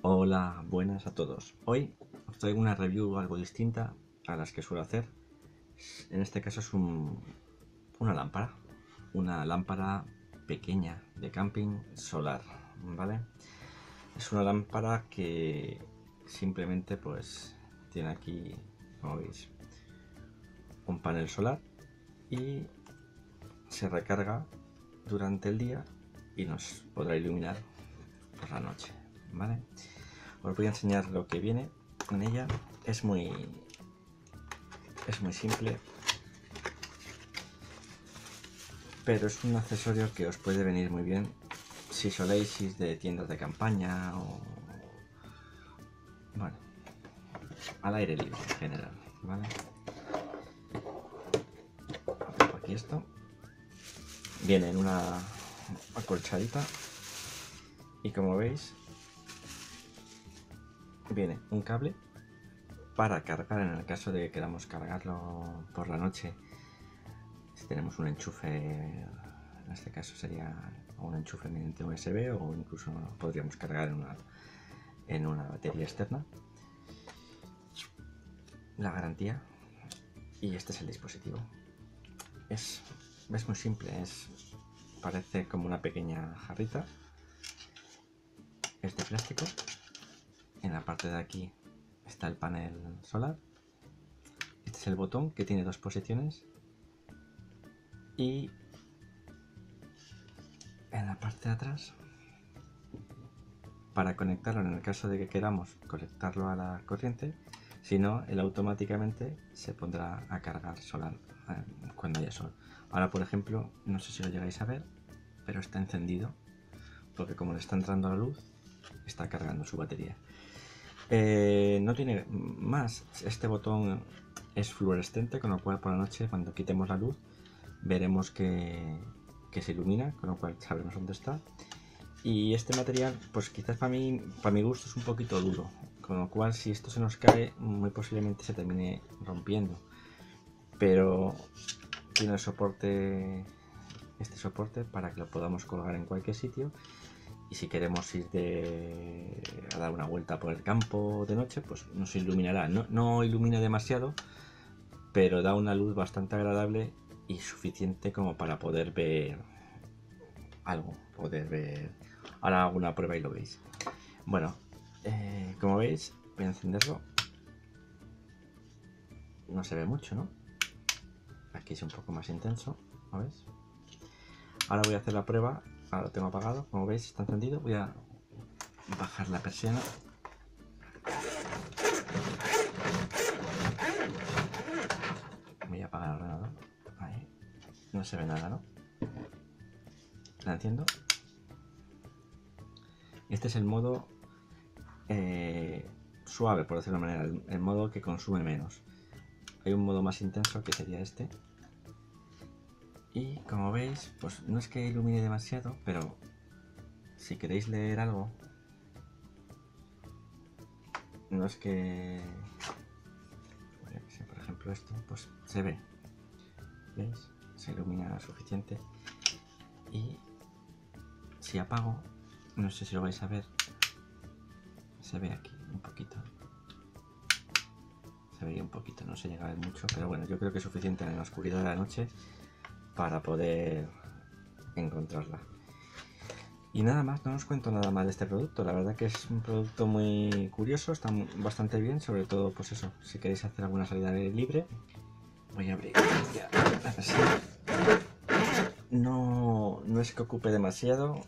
Hola, buenas a todos. Hoy os traigo una review algo distinta a las que suelo hacer. En este caso es una lámpara. Una lámpara pequeña de camping solar, ¿vale? Es una lámpara que simplemente pues tiene aquí, como veis, un panel solar y se recarga durante el día y nos podrá iluminar por la noche. ¿Vale? Os voy a enseñar lo que viene con ella. Es muy, es muy simple, pero es un accesorio que os puede venir muy bien si soléis ir de tiendas de campaña o bueno, al aire libre en general, ¿vale? aquí esto. Viene en una acolchadita y como veis viene un cable para cargar en el caso de que queramos cargarlo por la noche. Si tenemos un enchufe, en este caso sería un enchufe mediante USB o incluso podríamos cargar en una, en una batería externa. La garantía y este es el dispositivo. Es, es muy simple, es, parece como una pequeña jarrita. Es de plástico en la parte de aquí está el panel solar. Este es el botón que tiene dos posiciones. Y en la parte de atrás, para conectarlo en el caso de que queramos conectarlo a la corriente, si no, él automáticamente se pondrá a cargar solar eh, cuando haya sol. Ahora, por ejemplo, no sé si lo llegáis a ver, pero está encendido, porque como le está entrando la luz, está cargando su batería. Eh, no tiene más. Este botón es fluorescente, con lo cual por la noche, cuando quitemos la luz, veremos que, se ilumina, con lo cual sabremos dónde está. Y este material, pues quizás para mí, para mi gusto, es un poquito duro, con lo cual si esto se nos cae, muy posiblemente se termine rompiendo. Pero tiene el soporte, este soporte, para que lo podamos colgar en cualquier sitio y si queremos ir a dar una vuelta por el campo de noche, pues nos iluminará. No, ilumina demasiado, pero da una luz bastante agradable y suficiente como para poder ver algo, poder ver. Ahora hago una prueba y lo veis. Bueno, eh, como veis, voy a encenderlo. No se ve mucho, ¿no? Aquí es un poco más intenso, ¿lo ves? Ahora voy a hacer la prueba Ahora lo tengo apagado, como veis está encendido. Voy a bajar la persiana. Voy a apagar el ordenador. Ahí. No se ve nada, ¿no? La enciendo. Este es el modo eh, suave, por decirlo de manera, el modo que consume menos. Hay un modo más intenso que sería este, y como veis, pues no es que ilumine demasiado, pero si queréis leer algo, no es que, por ejemplo esto, pues se ve, ¿veis? Se ilumina suficiente. Y si apago, no sé si lo vais a ver, se ve aquí un poquito. Se veía un poquito, no se llega a ver mucho, pero bueno, yo creo que es suficiente en la oscuridad de la noche para poder encontrarla. Y nada más, no os cuento nada más de este producto. La verdad que es un producto muy curioso, está bastante bien, sobre todo pues eso, si queréis hacer alguna salida libre. Voy a abrir ya No, no es que ocupe demasiado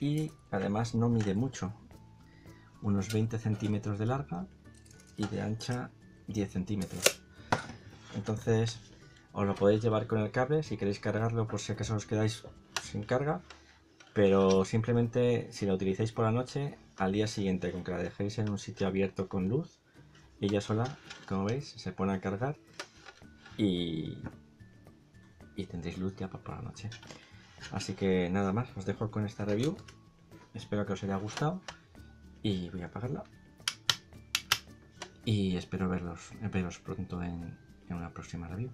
y además no mide mucho. Unos 20 centímetros de larga y de ancha 10 centímetros. Entonces os lo podéis llevar con el cable si queréis cargarlo por si acaso os quedáis sin carga pero simplemente si lo utilizáis por la noche al día siguiente con que la dejéis en un sitio abierto con luz ella sola como veis se pone a cargar y, y tendréis luz ya por la noche. Así que nada más os dejo con esta review. Espero que os haya gustado y voy a apagarla. Y espero verlos, veros pronto en una próxima review